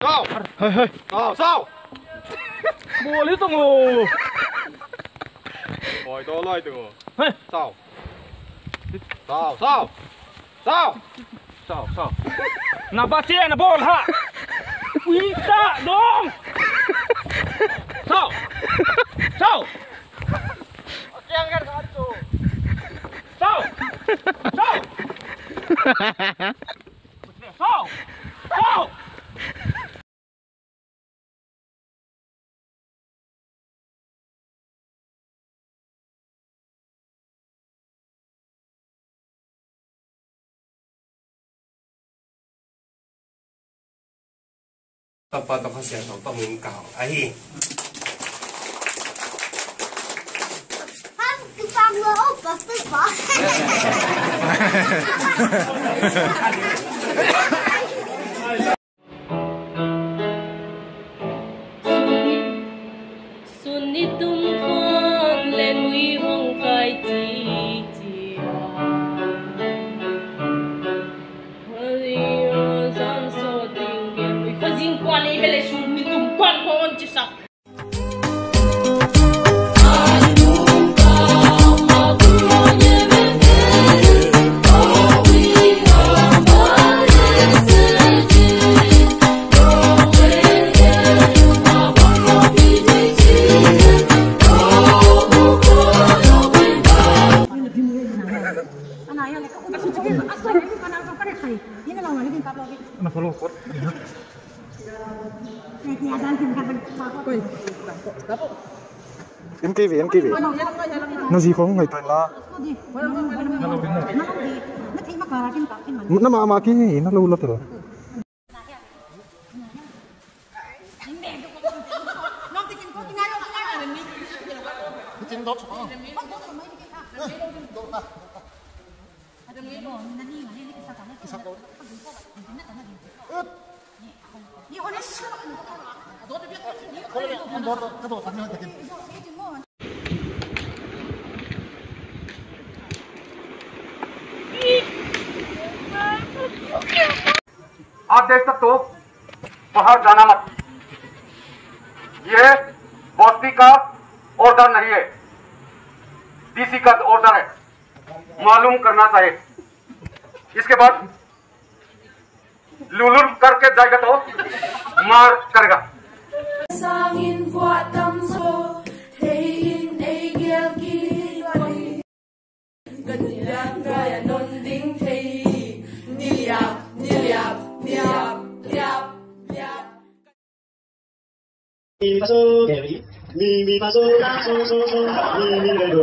sao, Hơi hơi. Ờ, sao? Mua lít tung hồ. Rồi đó lại được. Hơi. Sao? Sao sao? Sao? Sao sao? Nà ba chê nà bol ha. Quý ta đông. Sao? Sao? Chàng gần gần chỗ. Sao? Sao? Sao? Sao? Tampak, 报名搞，阿姨。爸我爸爸 người tuần la Em kia lo bimo. Nó di. Nó thấy makarakin pa kin man. nó mà mà cái gì nó lâu lắm rồi Nong tikin आप देख सकते हो, बाहर जाना मत। यह बस्ती का ऑर्डर नहीं है। डीसी का ऑर्डर है। मालूम करना चाहिए। इसके बाद लुलुर करके जाएगा तो मार करेगा Mi mi fa so la so so so mi mi re do